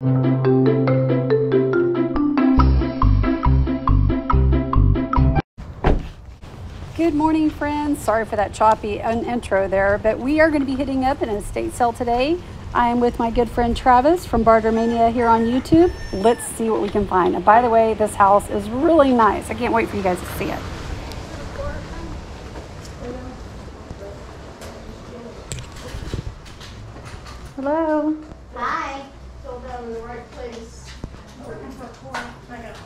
Good morning, friends. Sorry for that choppy intro there, but we are going to be hitting up an estate sale today. I am with my good friend Travis from Barter Mania here on YouTube. Let's see what we can find. And by the way, this house is really nice. I can't wait for you guys to see it. Hello. Hi. Go down to the right place. Looking for a corner. I got it.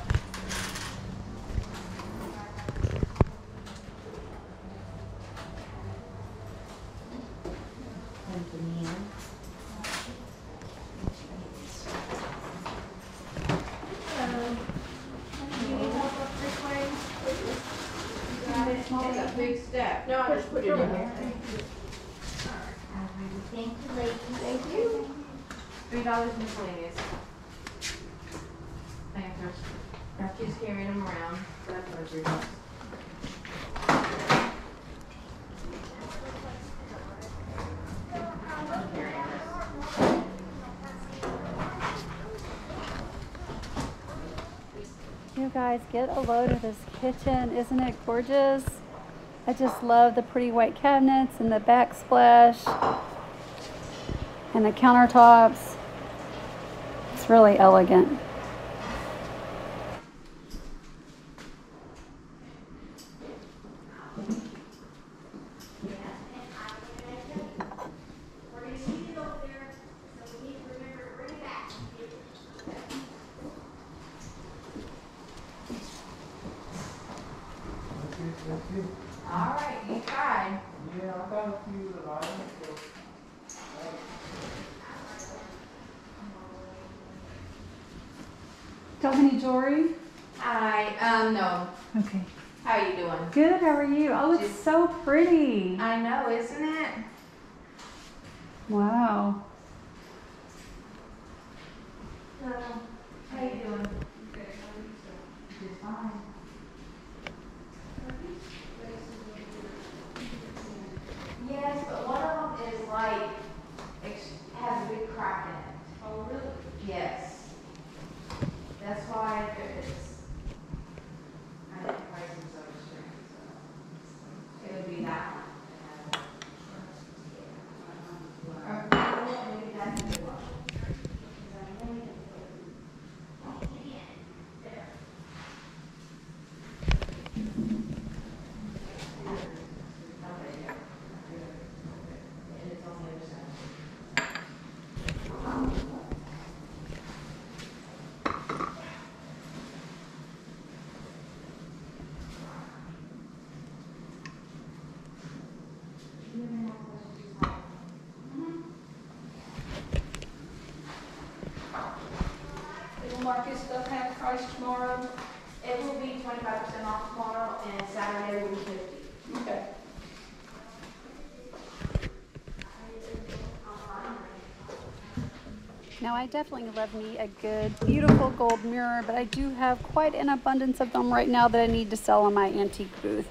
It's a big step. No, I just put it in here. Thank you, ladies. Thank you. Three dollars miscellaneous. Thanks, She's carrying them around. That's what three bucks. You guys get a load of this kitchen. Isn't it gorgeous? I just love the pretty white cabinets and the backsplash and the countertops. It's really elegant. All right, you tried. Yeah, I got a few of the items, so. Don't have any jewelry? Hi, um, no. Okay. How are you doing? Good, how are you? Oh, it's Just- so pretty. I know, isn't it? Wow. How you doing? Just fine. Yes, but one of them is like, ex- has a big crack in it. Oh, really? Yes. That's why it is. I didn't price them so extreme, so. It would be that one. Or, maybe that's a good one. Will Marcus stuff have price tomorrow? It will be twenty-five percent off tomorrow, and Saturday will be fifty. Okay. Now, I definitely love me a good, beautiful gold mirror, but I do have quite an abundance of them right now that I need to sell on my antique booth.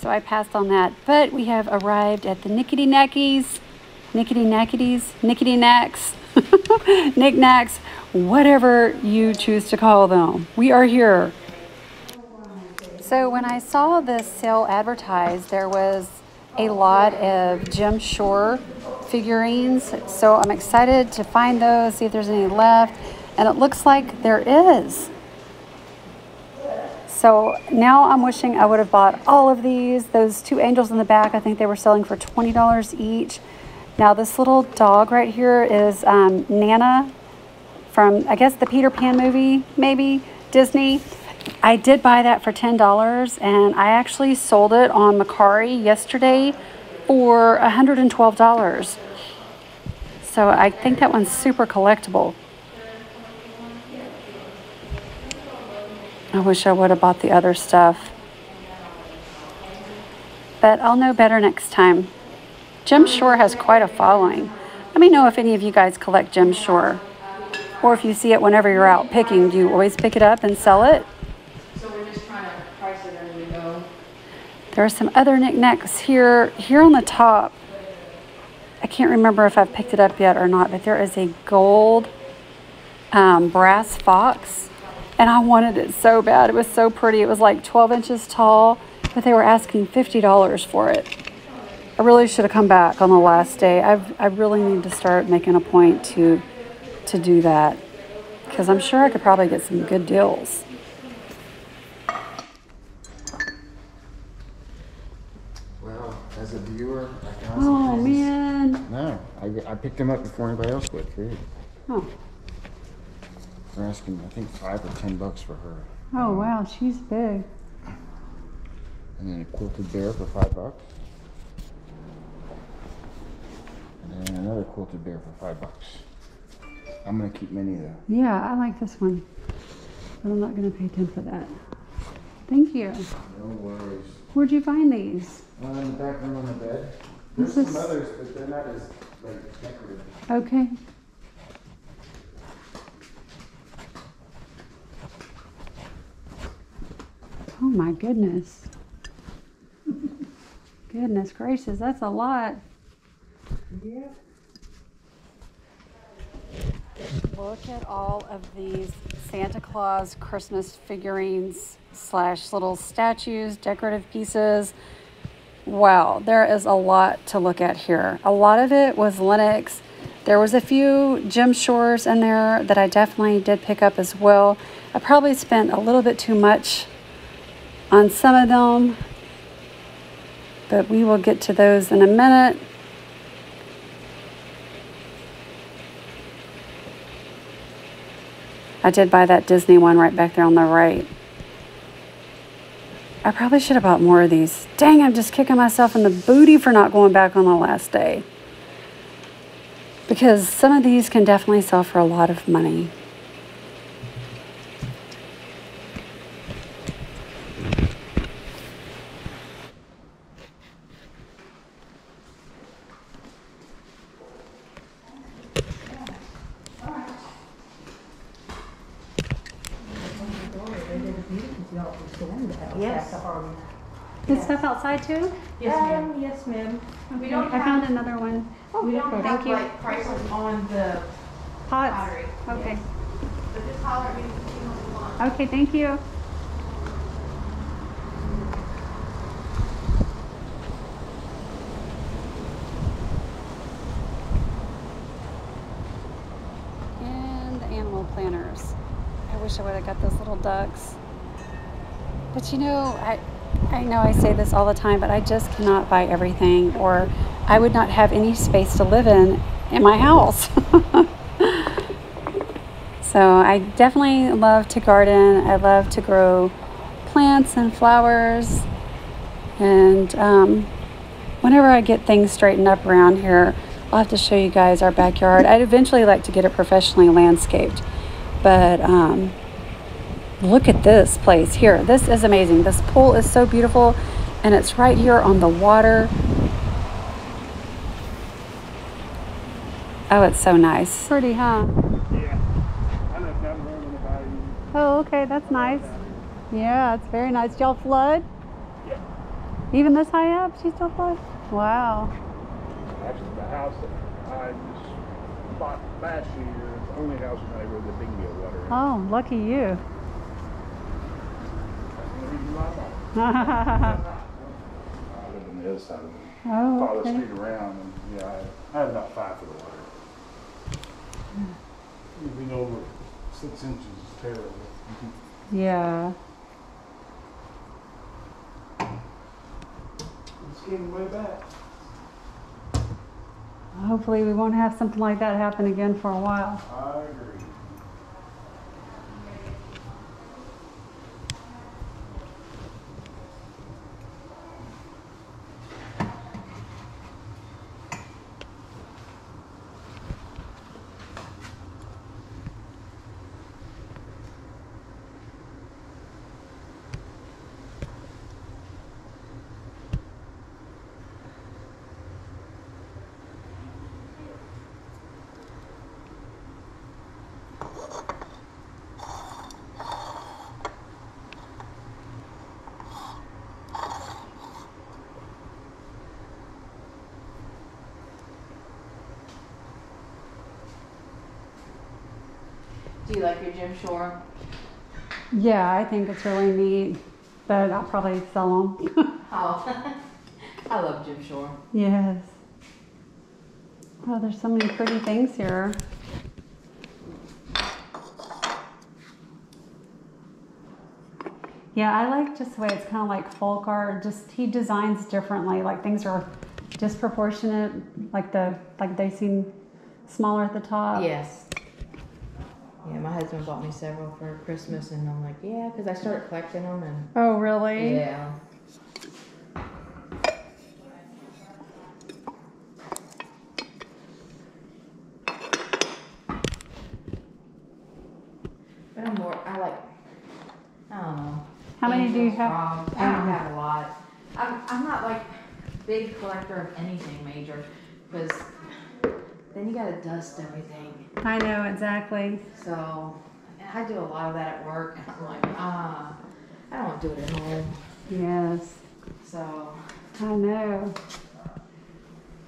So I passed on that. But we have arrived at the Nickety Knackies, Nickety Knackities, Nickety Knacks, Knickknacks, whatever you choose to call them. We are here. So when I saw this sale advertised, there was a lot of Jim Shore figurines. So I'm excited to find those, see if there's any left. And it looks like there is. So now I'm wishing I would have bought all of these. Those two angels in the back, I think they were selling for $20 each. Now this little dog right here is um, Nana from, I guess, the Peter Pan movie, maybe, Disney. I did buy that for $10 and I actually sold it on Mercari yesterday for $112. So I think that one's super collectible. I wish I would have bought the other stuff. But I'll know better next time. Jim Shore has quite a following. Let me know if any of you guys collect Jim Shore. Or if you see it whenever you're out picking, do you always pick it up and sell it? So we're just trying to price it as we go. There are some other knickknacks here. Here on the top, I can't remember if I've picked it up yet or not, but there is a gold um, brass fox, and I wanted it so bad. It was so pretty. It was like 12 inches tall, but they were asking $50 for it. I really should have come back on the last day. I've, I really need to start making a point to to do that because I'm sure I could probably get some good deals. Well, as a viewer, I can Oh also man. No, I, I picked them up before anybody else would, too. Oh. They're asking, I think, five or ten bucks for her. Oh wow, she's big. And then a quilted bear for five bucks. And then another quilted bear for five bucks. I'm gonna keep many of them. Yeah, I like this one, but I'm not gonna pay 10 for that. Thank you. No worries. Where'd you find these? One in the back room on the bed. There's This some is- others, but they're not as, Okay. Oh my goodness. Goodness gracious, that's a lot. Yeah. Look at all of these Santa Claus Christmas figurines slash little statues, decorative pieces. Wow, there is a lot to look at here. A lot of it was Lenox. There was a few Jim Shores in there that I definitely did pick up as well. I probably spent a little bit too much on some of them, but we will get to those in a minute. I did buy that Disney one right back there on the right. I probably should have bought more of these. Dang, I'm just kicking myself in the booty for not going back on the last day. Because some of these can definitely sell for a lot of money. Outside too? Yes, um, ma'am. Yes, ma'am. We don't I found have, another one. Oh, we don't Thank have you. like prices on the Pots. pottery. Okay. But just holler at me if you see what want. Okay, thank you. And the animal planters. I wish I would have got those little ducks. But you know, I I know I say this all the time, but I just cannot buy everything or I would not have any space to live in in my house. So I definitely love to garden. I love to grow plants and flowers. And um, whenever I get things straightened up around here, I'll have to show you guys our backyard. I'd eventually like to get it professionally landscaped. But um, look at this place here. This is amazing. This pool is so beautiful and it's right here on the water. Oh, it's so nice. Pretty, huh? Yeah. I left down the road on the bayou. Oh, okay, that's nice. Yeah, it's very nice. Y'all flood? Yeah. Even this high up, she still flood? Wow. Actually, the house that I just bought last year is the only house in the neighborhood that didn't get water. Oh, lucky you. That's the reason why I live on the other side of the, oh, follow the street around, and, yeah, I, I had about five foot of water. Anything over six inches is terrible. Yeah. It's getting way back. Hopefully, we won't have something like that happen again for a while. I agree. Do you like your Jim Shore? Yeah, I think it's really neat, but I'll probably sell them. Oh, I love Jim Shore. yes. Oh, there's so many pretty things here. Yeah, I like just the way it's kind of like folk art. Just he designs differently. Like things are disproportionate. Like the like they seem smaller at the top. Yes. Yeah, my husband bought me several for Christmas, and I'm like, yeah, because I started collecting them, and Oh, really? yeah. But I'm more, I like, I don't know. How many do you angels, have? frogs. I don't um, have a lot. I'm, I'm not like big collector of anything major, because then you gotta dust everything. I know exactly. So, I do a lot of that at work, and I'm like, ah, I don't want to do it at home. Yes, So, I know.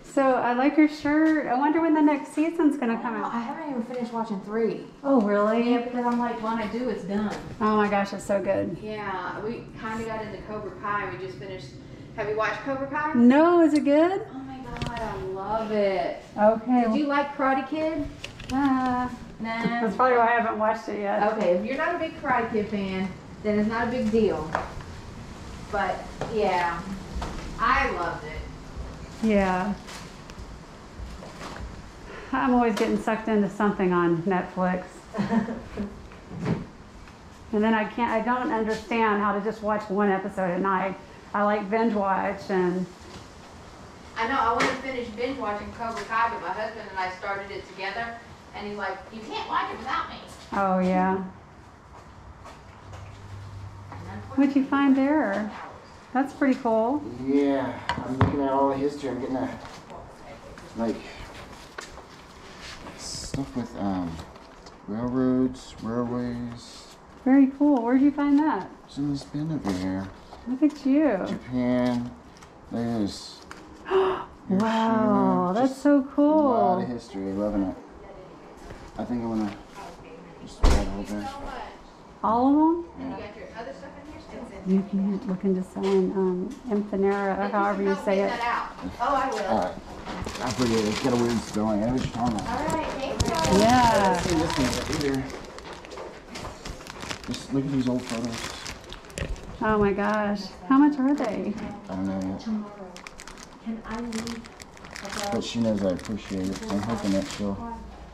So I like your shirt. I wonder when the next season's gonna come out. I haven't even finished watching three. Oh, really? Yeah, because I'm like, when I do, it's done. Oh my gosh, it's so good. Yeah, we kind of got into Cobra Kai. We just finished. Have you watched Cobra Kai? No, is it good? Oh my god, I love it. Okay. Did you like Karate Kid? Uh, Nah. that's probably why I haven't watched it yet. Okay, if you're not a big Karate Kid fan, then it's not a big deal. But yeah, I loved it. Yeah. I'm always getting sucked into something on Netflix. and then I can't, I don't understand how to just watch one episode a night. I like binge watch and, I know, I want to finish binge watching Cobra Kai, but my husband and I started it together, and he's like, you can't watch it without me. oh yeah. What'd you find there? That's pretty cool. Yeah, I'm looking at all the history. I'm getting a like stuff with um railroads, railways. Very cool. Where'd you find that? It's in this bin over here. Look at you. Japan. Look at this. Wow, that's Just so A lot cool. of history. Loving it. I think I'm gonna just grab a whole bunch. All of them? You got your other stuff in here? You can look into selling um, Emphanera, or however you say it. that out. Oh, I will. Alright. I forget. It's got a weird spelling. I know what you're talking about. All right, thanks, guys. Yeah. I've seen this one either. Just look at these old photos. Oh my gosh. How much are they? I don't know yet. Can I leave? But she knows I appreciate it. So I'm hoping that she'll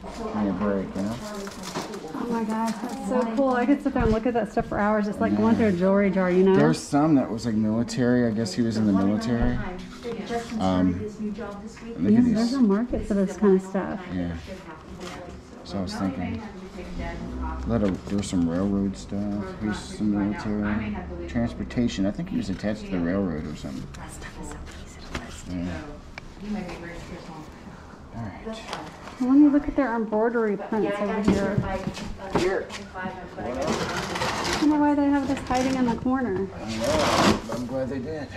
give me a break, you know? Oh my gosh, that's so cool. I could sit there and look at that stuff for hours. It's like going through a jewelry jar, you know? There's some that was like military. I guess he was in the military. Um, look Yeah, at there's these. a market for this kind of stuff. Yeah. So I was thinking, a lot of there's some railroad stuff. Here's some military transportation. I think he was attached to the railroad or something. Yeah. You may be very careful. All right. Well, let me look at their embroidery prints over here. Here. I don't know why they have this hiding in the corner. I know. I'm glad they did.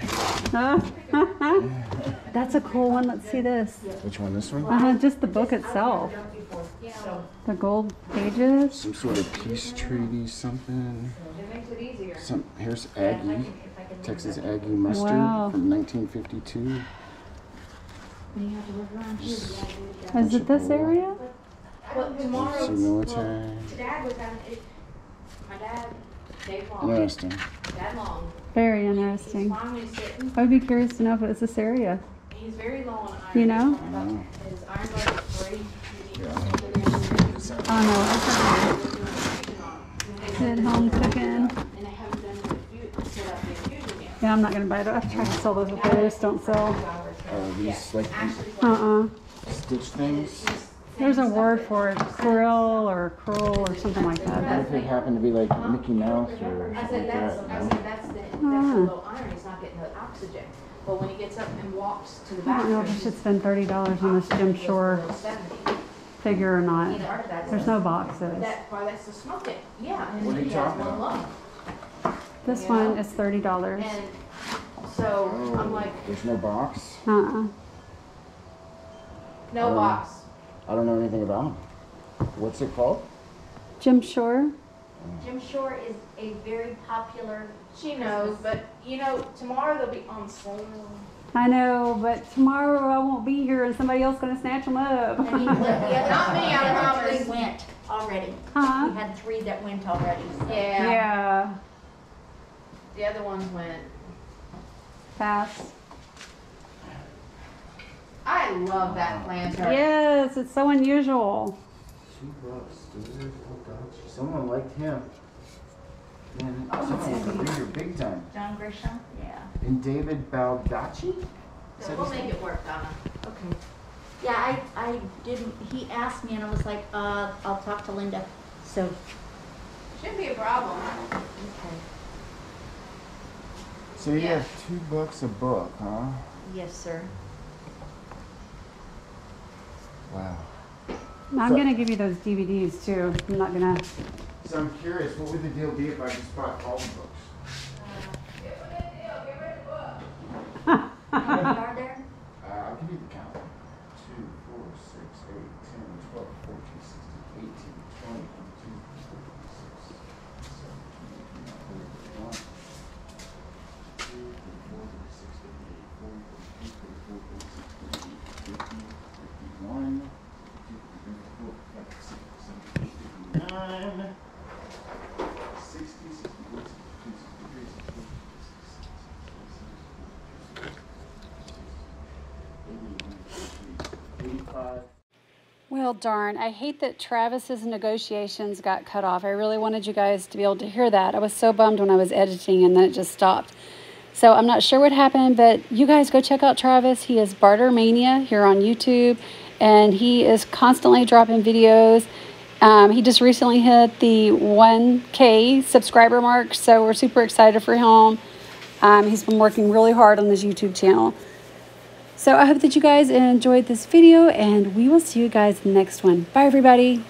That's a cool one. Let's see this. Which one? This one? Uh, just the book itself. The gold pages. Some sort of peace treaty, something. It makes it easier. Some here's Aggie, Texas Aggie mustard Wow. from 1952. When you have to look around too, you gotta do that. Is it this area? Well, tomorrow, Some military. dad was having, it, my dad, Dave Long, Interesting. Dad Long, Very interesting. I would be curious to know if it was this area. he's very low on iron. You know? know. His iron bar is three. Oh no, it's at home cooking. And they haven't done the infu- set up the infusion yet. Yeah, I'm not gonna buy it. I've tried to sell those before. They just don't sell. Oh, these like Uh-uh. stitch things. There's a word for it, krill or cruel or something like What that. if it happened to be like Mickey Mouse or I something said, like that's, that? I you know? said, that's the, that's the low iron, he's not getting the oxygen. But when he gets up and walks to the I don't know bathroom. if I should spend thirty dollars on this Jim Shore figure or not. There's no boxes. That, why that's the smoking, yeah. and What are you he has talking one lung. This one is thirty dollars. And so, I'm Oh, like, there's no box. Uh-uh. no Um, box. I don't know anything about them. What's it called? Jim Shore. Jim Shore is a very popular. She knows, but you know, tomorrow they'll be on sale. I know, but tomorrow I won't be here and somebody else gonna snatch them up. And he went, Not me, I the other promise. three went already. Huh? We had three that went already. so. Yeah. Yeah, The other ones went. pass. I love that planter. Yes, it's so unusual. Two bucks, dude. Oh, God. Someone liked him. Man, Oh, someone it's was a reader big time. John Grisham? Yeah. And David Baldacci? So we'll make it work, Donna. Okay. Yeah, I, I didn't, he asked me and I was like, uh, I'll talk to Linda. So, Shouldn't be a problem. Okay. So you Yeah. have two bucks a book, huh? Yes, sir. Wow. I'm So- gonna give you those DVDs too. I'm not gonna. So I'm curious, what would the deal be if I just bought all the books? Well, darn. I hate that Travis's negotiations got cut off. I really wanted you guys to be able to hear that. I was so bummed when I was editing and then it just stopped. So I'm not sure what happened, but you guys go check out Travis. He is Barter Mania here on YouTube and he is constantly dropping videos. Um, he just recently hit the 1K subscriber mark, so we're super excited for him. Um, he's been working really hard on his YouTube channel. So I hope that you guys enjoyed this video and we will see you guys in the next one. Bye everybody.